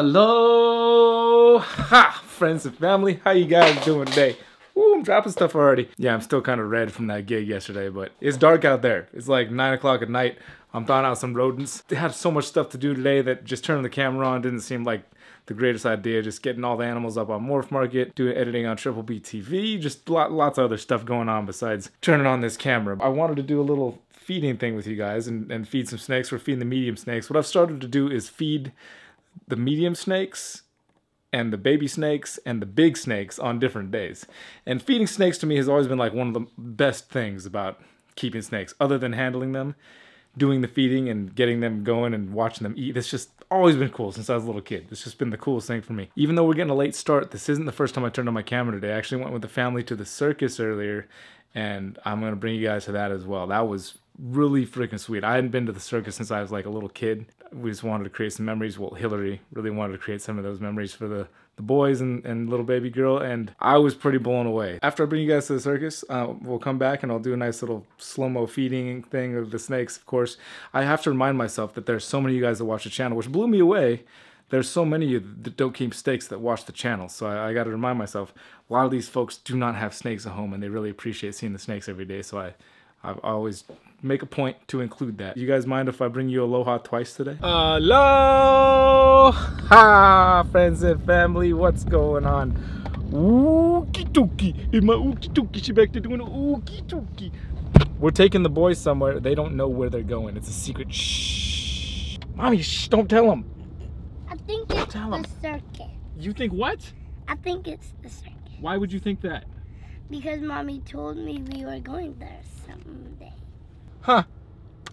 Aloha, friends and family. How you guys doing today? Ooh, I'm dropping stuff already. Yeah, I'm still kind of red from that gig yesterday, but it's dark out there. It's like 9 o'clock at night. I'm throwing out some rodents. They had so much stuff to do today that just turning the camera on didn't seem like the greatest idea. Just getting all the animals up on Morph Market, doing editing on Triple B TV, just lot, lots of other stuff going on besides turning on this camera. I wanted to do a little feeding thing with you guys and, and feed some snakes. We're feeding the medium snakes. What I've started to do is feed the medium snakes and the baby snakes and the big snakes on different days. And feeding snakes to me has always been like one of the best things about keeping snakes, other than handling them, doing the feeding and getting them going and watching them eat. It's just always been cool since I was a little kid. It's just been the coolest thing for me. Even though we're getting a late start, this isn't the first time I turned on my camera today. I actually went with the family to the circus earlier and I'm gonna bring you guys to that as well. That was really freaking sweet. I hadn't been to the circus since I was like a little kid. We just wanted to create some memories. Well, Hillary really wanted to create some of those memories for the, the boys and, and little baby girl, and I was pretty blown away. After I bring you guys to the circus, uh, we'll come back and I'll do a nice little slow-mo feeding thing of the snakes, of course. I have to remind myself that there's so many of you guys that watch the channel, which blew me away there's so many of you that don't keep snakes that watch the channel. So I, I got to remind myself, a lot of these folks do not have snakes at home and they really appreciate seeing the snakes every day. So I, I've always make a point to include that. You guys mind if I bring you aloha twice today? Aloha, friends and family. What's going on? Ookie dookie. In my ookie dookie, she back there doing ookie dookie. We're taking the boys somewhere. They don't know where they're going. It's a secret. Shh. Mommy, shh, don't tell them. I think it's Tell the 'em. circuit. You think what? I think it's the circuit. Why would you think that? Because mommy told me we were going there someday. Huh.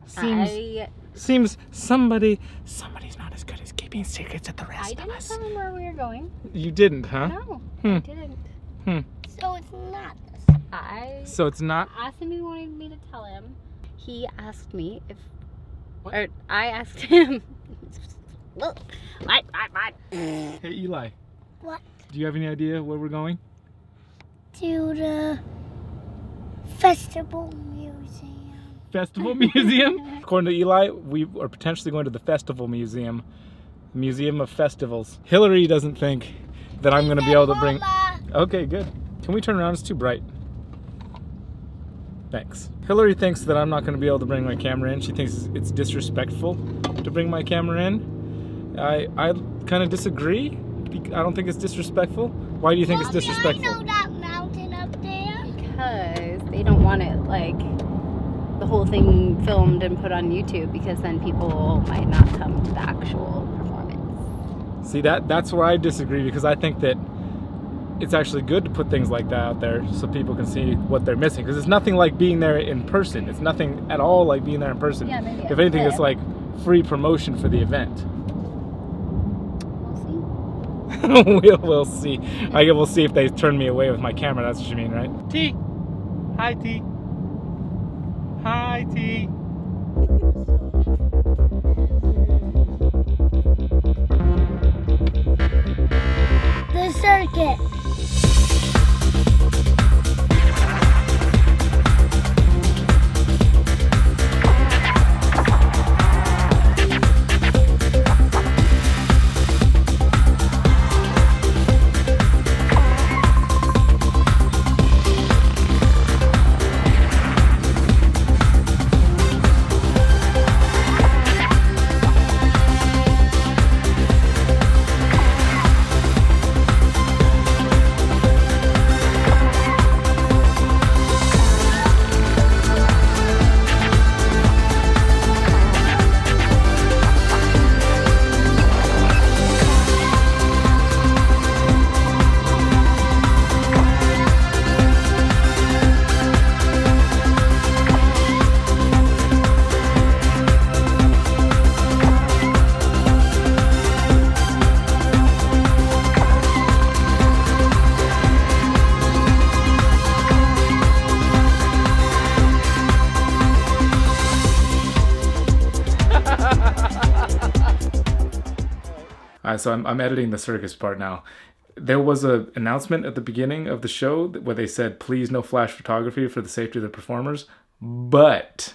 Seems I, seems somebody somebody's not as good as keeping secrets as the rest of didn't us. tell him where we were going. You didn't, huh? No, Hmm. I didn't. Hmm. So it's not. I So it's not asked him if he wanted me to tell him. He asked me if, What? or I asked him. what? What? What? Hey Eli. What? Do you have any idea where we're going? To the festival museum. Festival Museum? According to Eli, we are potentially going to the Festival Museum. Museum of Festivals. Hillary doesn't think that I'm going to be able to bring Okay, good. Can we turn around? It's too bright. Thanks. Hillary thinks that I'm not going to be able to bring my camera in. She thinks it's disrespectful to bring my camera in. I I kind of disagree. I don't think it's disrespectful. Why do you think it's disrespectful? I know that mountain up there. Because they don't want it like the whole thing filmed and put on YouTube because then people might not come to the actual performance. See that that's where I disagree because I think that it's actually good to put things like that out there so people can see what they're missing because it's nothing like being there in person. It's nothing at all like being there in person. Yeah, maybe if I anything, it's like free promotion for the event. We'll see. we'll, we'll see. I guess we'll see if they turn me away with my camera. That's what you mean, right? T. Hi, T. Hi, T. Right, so I'm, I'm editing the circus part now. There was an announcement at the beginning of the show where they said, please no flash photography for the safety of the performers, but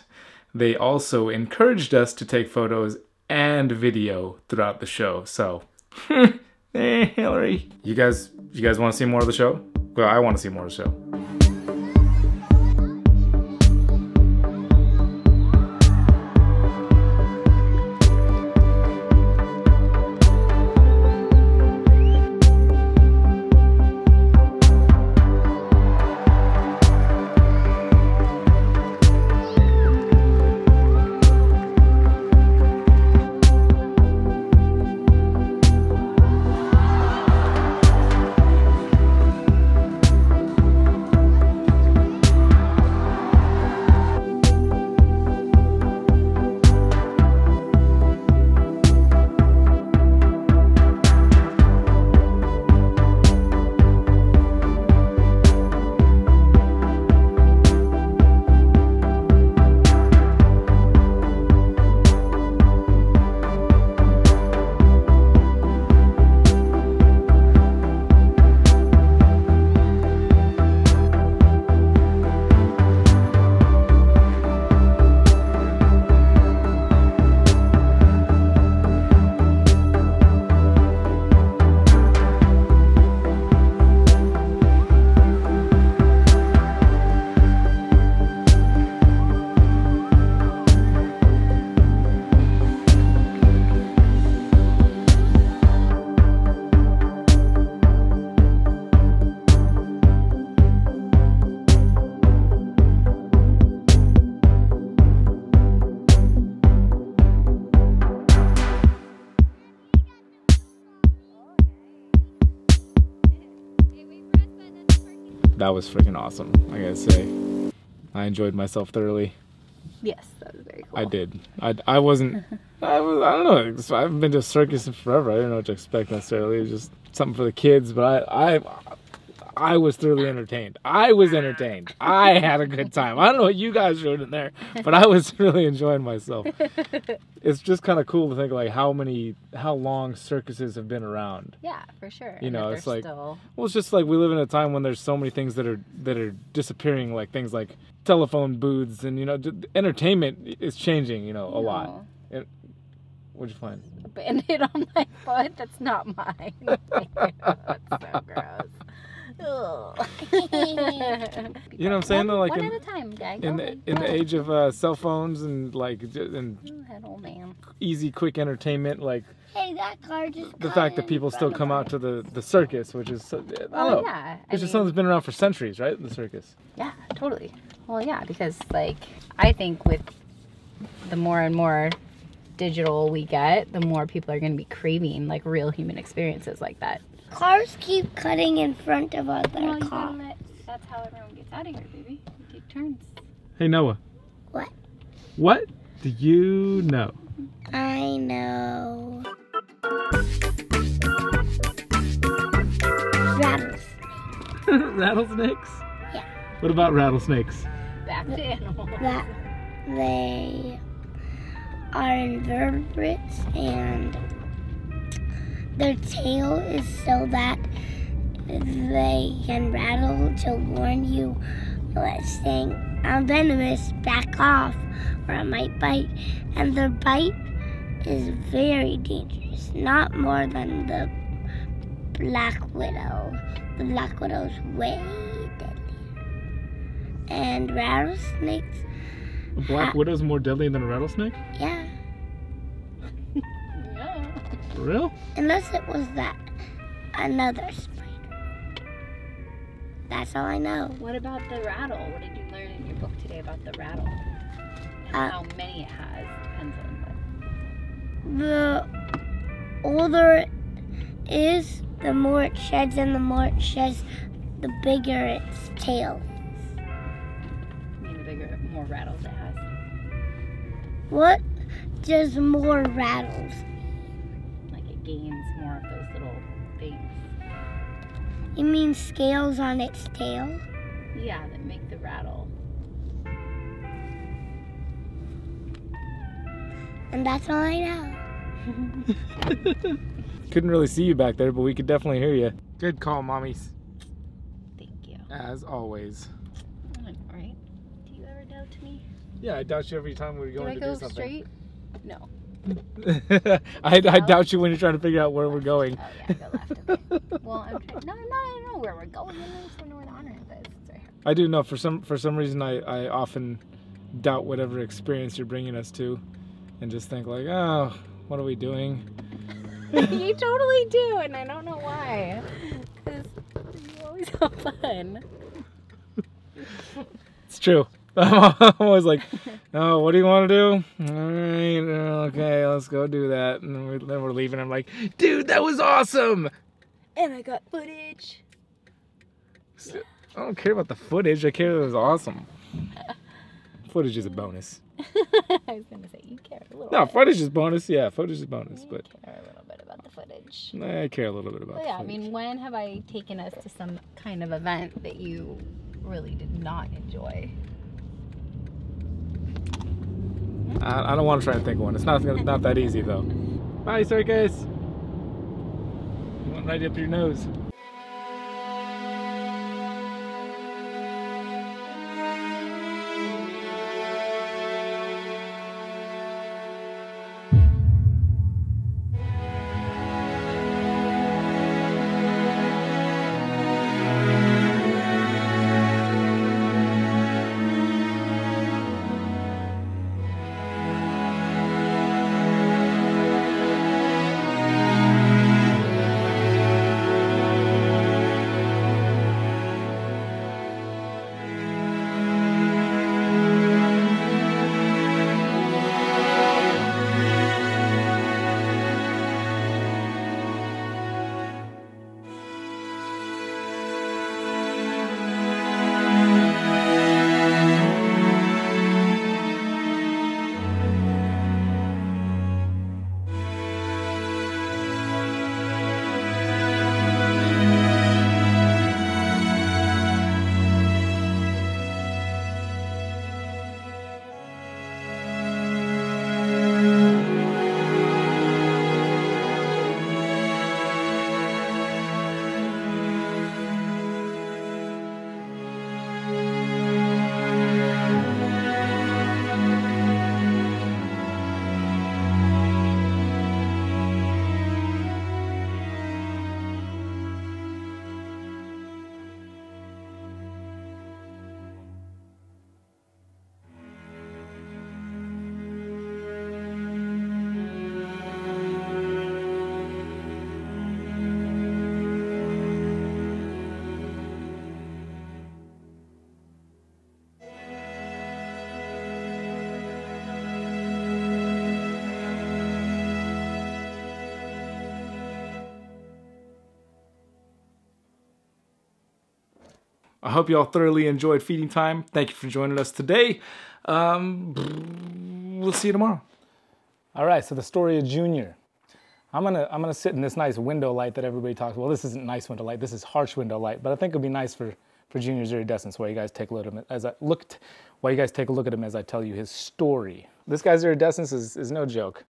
they also encouraged us to take photos and video throughout the show. So hey, eh, Hillary. You guys, you guys want to see more of the show? Well, I want to see more of the show. That was freaking awesome. I gotta say, I enjoyed myself thoroughly. Yes, that was very cool. I did. I, I wasn't. I was. I don't know. I haven't been to a circus in forever. I didn't know what to expect necessarily. It was just something for the kids. But I, I, I was thoroughly entertained. I was entertained. I had a good time. I don't know what you guys showed in there, but I was really enjoying myself. It's just kind of cool to think like how many, how long circuses have been around. Yeah, for sure. You know, it's like- still... Well, it's just like we live in a time when there's so many things that are that are disappearing, like things like telephone booths, and you know, entertainment is changing. You know, a lot. No. Eh, what'd you find? A band-aid on my foot? That's not mine. That's so gross. You know what I'm saying, One, though, like one in- at a time, guy. In the in the age of uh, cell phones and like and Go ahead, old man. easy, quick entertainment, like Hey, that car just. the fact that people still come out to the the circus, which is I don't Well, know. Yeah. I It's just mean- something that's been around for centuries, right? The circus. Yeah, totally. Well, yeah, because like I think with the more and more digital we get, the more people are going to be craving like real human experiences like that. Cars keep cutting in front of other cars. that's how everyone gets out of here, baby. We take turns. Hey Noah. What? What do you know? I know. Rattles. rattlesnakes? Yeah. What about rattlesnakes? Back to animals. That they are invertebrates and their tail is so that they can rattle to warn you saying I'm venomous, back off, or I might bite. And their bite is very dangerous, not more than the black widow. The black widow's way deadlier. And rattlesnakes, A black widow's more deadly than a rattlesnake? yeah. Yeah. For real? Unless it was that another spider. That's all I know. What about the rattle? What did you learn in your book today about the rattle? And Uh, how many it has depends on The older it is, the more it sheds, and the more it sheds, the bigger its tail. what. I mean, the bigger, more rattles it has. What does more rattles? Like it gains more of those little things. You mean scales on its tail? Yeah, that make the rattle. And that's all I know. Couldn't really see you back there, but we could definitely hear you. Good call, mommies. Thank you. As always. All right. Do you ever doubt me? Yeah, I doubt you every time we are Do go I in to go do something. straight? No. I, I doubt you when you're trying to figure out where we're going. Oh yeah, go left. Okay. well, I'm trying. No, no, I know where we're going. I just don't where the honor is. It's right here. I do know for some for some reason I, I often doubt whatever experience you're bringing us to, and just think like, oh, what are we doing? you totally do, and I don't know why. Because you always have fun. It's true. I'm always like, oh, what do you want to do? All right, okay, let's go do that. And then we're, then we're leaving. I'm like, dude, that was awesome. And I got footage. I don't care about the footage. I care that it was awesome. Footage is a bonus. I was gonna say you care a little. Bit. No, bit. footage is bonus. Yeah, footage is bonus, You but care a little bit about the footage. I care a little bit about. Well, the yeah, I mean, when have I taken us to some kind of event that you really did not enjoy? Mm-hmm. I, I don't want to try and think one. It's not not that easy though. Bye, circus. You went right up your nose. I hope you all thoroughly enjoyed feeding time. Thank you for joining us today. Um, we'll see you tomorrow. All right, so the story of Junior. I'm gonna I'm gonna sit in this nice window light that everybody talks. Well, this isn't nice window light. This is harsh window light. But I think it'd be nice for for Junior's iridescence. While you guys take a look at him as I looked, while you guys take a look at him as I tell you his story. This guy's iridescence is is no joke.